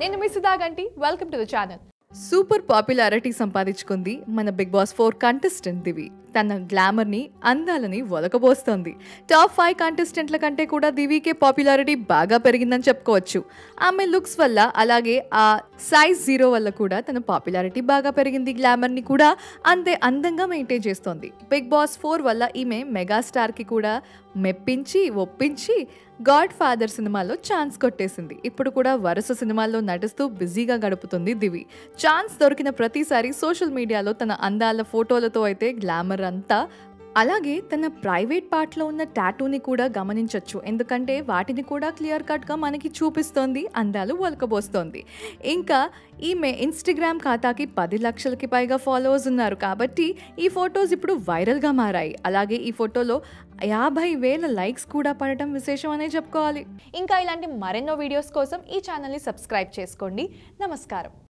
నేను మీ Sudhaganti welcome to the channel super popularity సంపాదించుకుంది మన big boss four contestant Divi. తన గ్లామర్ని అందాలని ఒలకబోస్తోంది టాప్ ఫైవ్ కంటెస్టెంట్ల కంటే కూడా దివికే పాపులారిటీ బాగా పెరిగిందని చెప్పుకోవచ్చు. ఆమె లుక్స్ వల్ల అలాగే ఆ సైజ్ జీరో వల్ల కూడా తన పాపులారిటీ బాగా పెరిగింది. గ్లామర్ని కూడా అంతే అందంగా మెయింటైన్ చేస్తోంది. బిగ్ బాస్ ఫోర్ వల్ల ఈమె మెగాస్టార్కి కూడా మెప్పించి ఒప్పించి గాడ్ ఫాదర్ సినిమాలో ఛాన్స్ కొట్టేసింది. ఇప్పుడు కూడా వరుస సినిమాల్లో నటిస్తూ బిజీగా గడుపుతుంది దివి. ఛాన్స్ దొరికిన ప్రతిసారి సోషల్ మీడియాలో తన అందాల ఫోటోలతో అయితే గ్లామర్ అంతా అలాగే తన ప్రైవేట్ పార్ట్లో ఉన్న టాటూని కూడా గమనించవచ్చు ఎందుకంటే వాటిని కూడా క్లియర్ కట్గా మనకి చూపిస్తోంది అందాలు వలకబోస్తోంది ఇంకా ఈమె ఇన్స్టాగ్రామ్ ఖాతాకి పది లక్షలకి పైగా ఫాలోవర్స్ ఉన్నారు కాబట్టి ఈ ఫొటోస్ ఇప్పుడు వైరల్గా మారాయి. అలాగే ఈ ఫోటోలో యాభై వేల లైక్స్ కూడా పడటం విశేషం అనే చెప్పుకోవాలి. ఇంకా ఇలాంటి మరెన్నో వీడియోస్ కోసం ఈ ఛానల్ని సబ్స్క్రైబ్ చేసుకోండి. నమస్కారం.